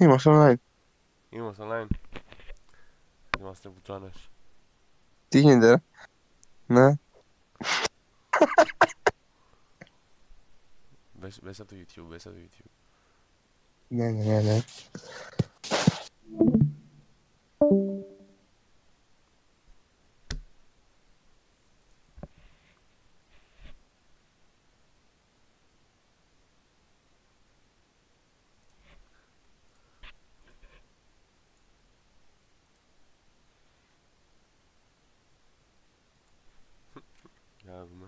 Είμαστε online. Είμαστε online. Είμαστε πουτρώνες. Τι γίνεται, ρε. Ναι. Μπες, μπες από το YouTube, μπες από το YouTube. Ναι, ναι, ναι, ναι. Για να δούμε.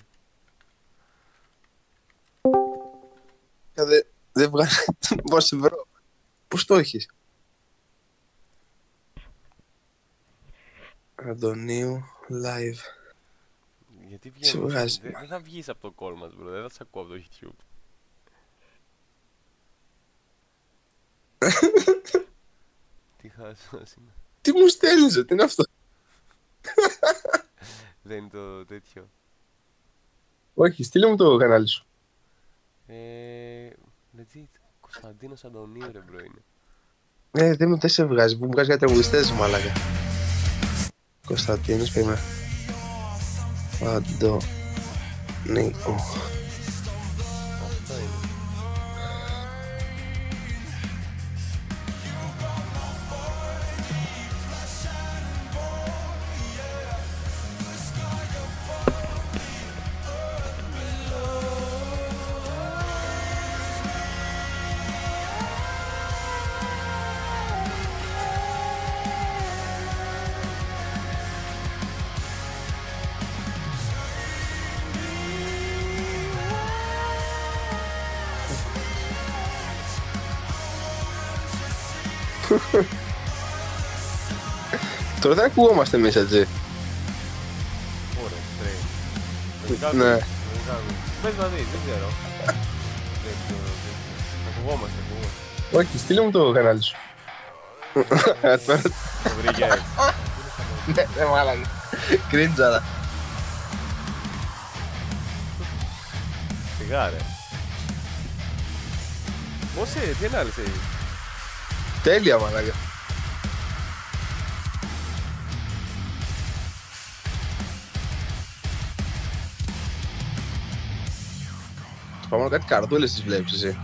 Δεν δε βγάζει. Πώς σε βρω. Πώς το έχεις; Αντωνίου live. Γιατί Σε βγαίνεις, βγάζει. δεν δεν θα βγεις από το call μας, bro. Δεν θα σε ακούω από το YouTube. Τι χάσος είναι. Τι μου στέλνεις, ρε, τι είναι αυτό; Δεν είναι το τέτοιο. Όχι, στείλε μου το κανάλι σου. Ε, legit. Κωνσταντίνος Αντωνίου ρε bro είναι. Ε, δεν μου δεν σε βγάζει, μου βγάζει για τραγουδιστές, μάλακα. Κωνσταντίνος, περίμενα. Αντωνίου. Τώρα δεν ακουγόμαστε εμείς, έτσι. Ωραία, straight. Λογικά Ναι. λογικά Πες να δεις, δεν ξέρω. Δεν ξέρω, δεν ξέρω. Ακουγόμαστε, ακουγόμαστε. Όχι, στείλε μου το κανάλι σου. Ε, Τώρα, Το βρήκες. ναι, ναι, μάλακα. Κρίντζαρα. Σιγά ρε. Πώς είναι, τι ανάλυση έχεις; Τέλεια, μάλακα. Πάμε κάτι καρτούλες τις βλέπεις εσύ.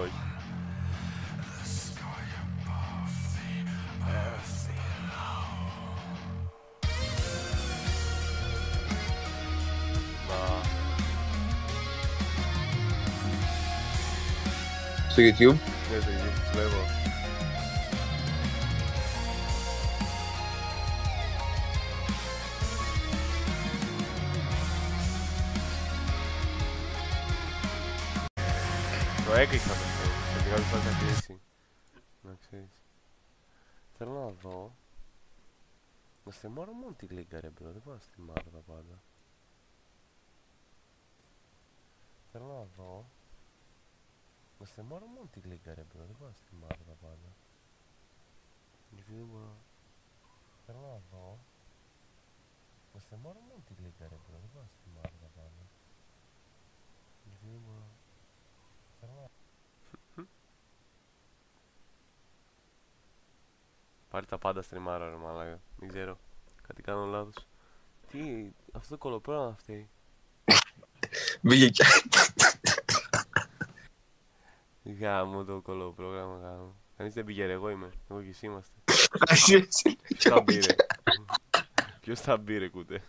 Όχι. Μα, Στο YouTube. ναι, το YouTube τους βλέπω. Το έκλεισα το αυτό. Γιατί κάποιος θα τα κλείσει. Να ξέρεις. Θέλω να δω. Να στριμάρω μόνο τη λίγκα ρε bro. Δεν μπορώ να στριμάρω τα πάντα. Θέλω να δω. Να στριμάρω μόνο τη λίγκα ρε bro. Δεν μπορώ να στριμάρω τα πάντα. Γιατί δεν μπορώ. Θέλω να δω. Να στριμάρω μόνο τη λίγκα ρε bro. Δεν μπορώ να στριμάρω τα πάντα. Γιατί δεν μπορώ. Θέλω να Πάλι τα πάντα στριμάρω ρε μαλάκα. Δεν ξέρω. Κάτι κάνω λάθος. Τι, αυτό το κολοπρόγραμμα αυτή. Μπήκε κι Γάμο το κολοπρόγραμμα γάμο. Κανείς δεν πήγε ρε, εγώ είμαι. Εγώ και εσύ είμαστε. Ποιος θα μπει ρε. Ποιος θα μπει ρε κουτέ.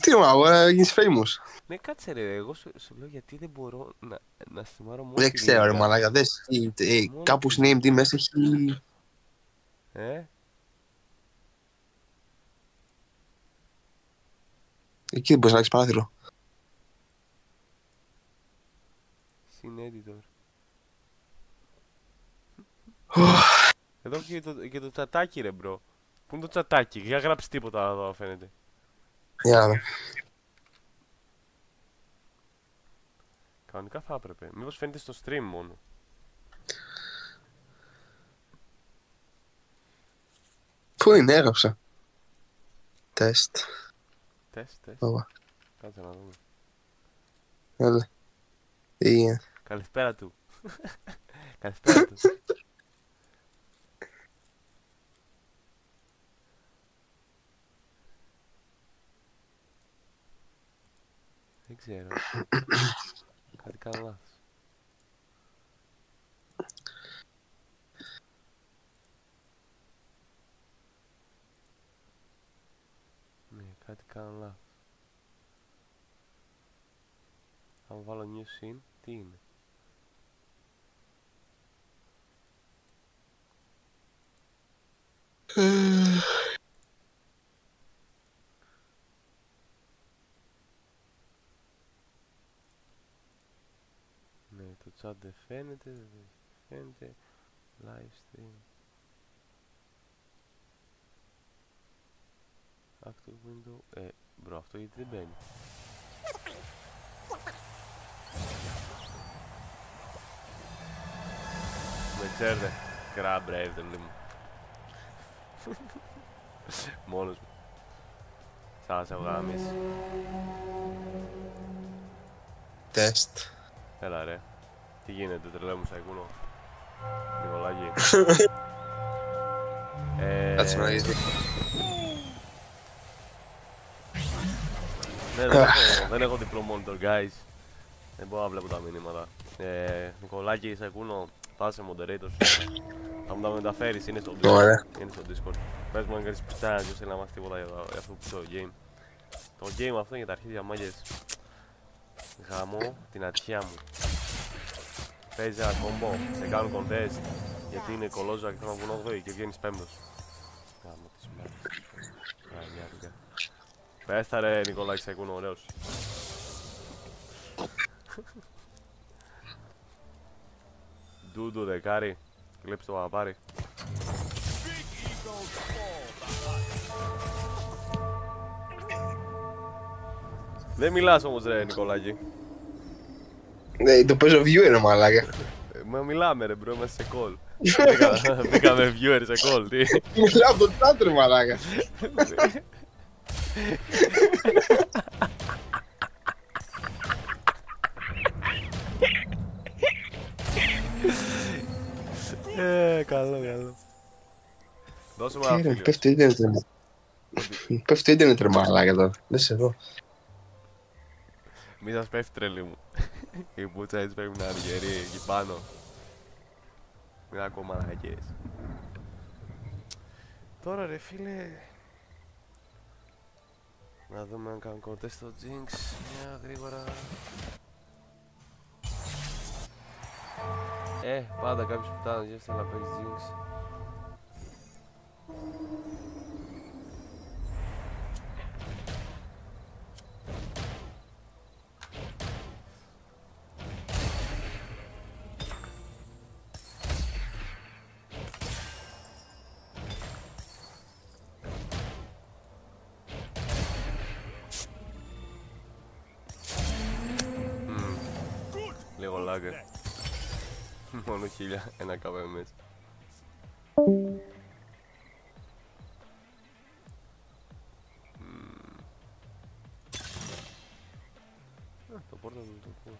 Τι μα, αγορά γίνεις famous. Ναι κάτσε ρε, εγώ σου, σου λέω γιατί δεν μπορώ να, να στριμάρω μόνο Δεν τη ξέρω ρε λίγα. μαλάκα, δες. ε, ε, Μόνο Κάπους τη- στην AMD μέσα έχει... Ε, Εκεί δεν μπορείς να έχεις παράθυρο. Εδώ και το, και το τσατάκι ρε bro. Πού είναι το τσατάκι, για γράψει τίποτα εδώ φαίνεται. Για να δω. Κανονικά θα έπρεπε. Μήπως φαίνεται στο stream μόνο. Πού είναι, έγραψα. Τεστ. Τεστ, τεστ. Ωπα. Κάτσε να δούμε. Έλα. Τι είναι. Καλησπέρα του. Καλησπέρα του. Δεν ξέρω. Κάτι κάνω λάθος. Ναι, κάτι κάνω λάθος. Αν βάλω new scene, τι είναι. Ναι, το chat δεν φαίνεται, δεν φαίνεται. Live stream. Active window. Ε, μπρο, αυτό γιατί δεν μπαίνει. Με ξέρετε. Κράμπ ρε, δεν μου. Μόνος μου. Σας έχω γαμίσει. Τεστ. Έλα ρε. Τι γίνεται, τρελέ μου σαϊκούνο. Νικολάκη. ε, Κάτσε να γιατί. ναι, δεν, έχω, δεν έχω διπλό monitor, guys. Δεν μπορώ να βλέπω τα μηνύματα. Ε, Νικολάκη, σαϊκούνο, πας σε moderator. Θα μου τα μεταφέρεις, είναι στο Discord. Ωραία. Είναι στο Discord. Πες μου αν κάνεις πιτσάνα, δεν θέλει να μάθεις τίποτα για το- για αυτό που το game. Το game αυτό είναι για τα αρχίδια μάγκες. Γαμώ την ατυχία μου. Παίζει ένα κόμπο, σε κάνουν contest, γιατί είναι κολόζα και θέλω να βγουν 8 και βγαίνεις πέμπτος. Γαμώ τις μέρες. Αγιάρικα. Πες τα ρε Νικολάκη, σε ακούνε ωραίος. Ντούντο δεκάρι, κλέψε το παπάρι. Δεν μιλάς όμως ρε Νικολάκη. Ναι, το παίζω viewer μαλάκα. Ε, Μα μιλάμε ρε bro, είμαστε σε call. Μπήκα- Μπήκαμε viewer σε call, τι. Μιλάω από το chat ρε μαλάκα. Ε, καλό, καλό. Δώσε μου ένα Τι ρε, φίλο. πέφτει το ίντερνετ ρε. Πέφτει το ίντερνετ ρε μαλάκα τώρα. Δεν σε δω. Μη σας πέφτει τρελή μου. Η πουτσα έτσι πρέπει να είναι γερή εκεί πάνω. Μην ακούω μαλακίες. Τώρα ρε φίλε... Να δούμε αν κάνω κοντέ στο Jinx. Μια γρήγορα... Ε, πάντα κάποιος πουτάνας για θέλει να παίξει Jinx. Λίγο λάγκα. Μόνο χίλια, ένα καβέ μέσα. Μμμ. Α, Το πόρτα μου το ακούω.